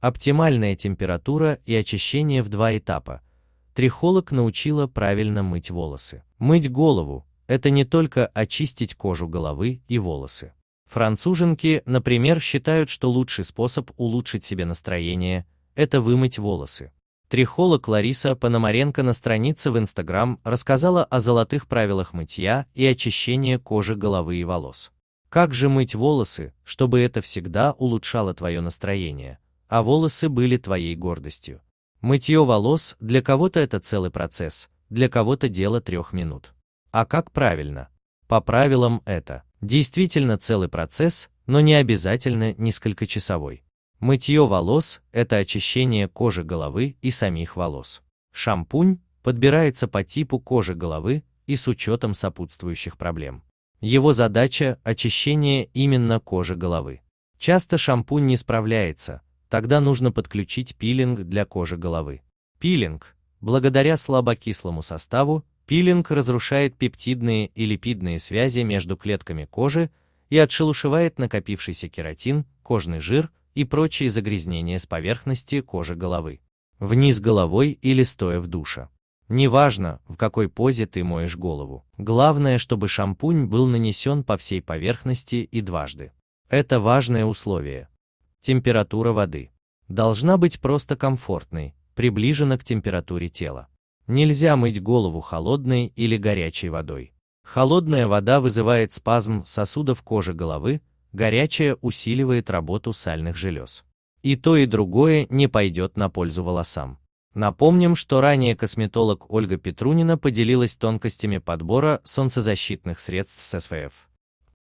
Оптимальная температура и очищение в два этапа. Трихолог научила правильно мыть волосы. Мыть голову – это не только очистить кожу головы и волосы. Француженки, например, считают, что лучший способ улучшить себе настроение – это вымыть волосы. Трихолог Лариса Пономаренко на странице в Инстаграм рассказала о золотых правилах мытья и очищения кожи головы и волос. Как же мыть волосы, чтобы это всегда улучшало твое настроение, а волосы были твоей гордостью? Мытье волос для кого-то это целый процесс, для кого-то дело трех минут. А как правильно? По правилам это действительно целый процесс, но не обязательно несколькочасовой. Мытье волос – это очищение кожи головы и самих волос. Шампунь подбирается по типу кожи головы и с учетом сопутствующих проблем. Его задача – очищение именно кожи головы. Часто шампунь не справляется, тогда нужно подключить пилинг для кожи головы. Пилинг. Благодаря слабокислому составу, пилинг разрушает пептидные и липидные связи между клетками кожи и отшелушивает накопившийся кератин, кожный жир и прочие загрязнения с поверхности кожи головы. Вниз головой или стоя в душе. Неважно, в какой позе ты моешь голову. Главное, чтобы шампунь был нанесен по всей поверхности и дважды. Это важное условие. Температура воды должна быть просто комфортной, приближена к температуре тела. Нельзя мыть голову холодной или горячей водой. Холодная вода вызывает спазм сосудов кожи головы, горячая усиливает работу сальных желез. И то и другое не пойдет на пользу волосам. Напомним, что ранее косметолог Ольга Петрунина поделилась тонкостями подбора солнцезащитных средств с СВФ.